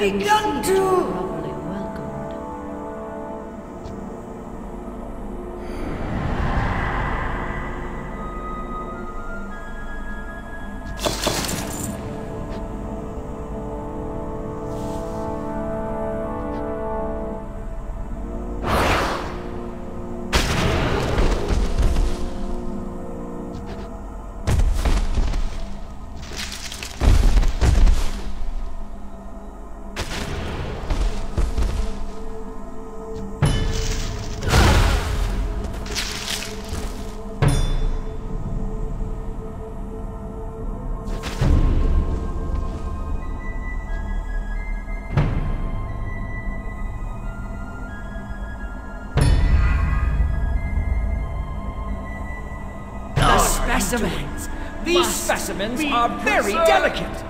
begun to. Specimens! These specimens are very delicate!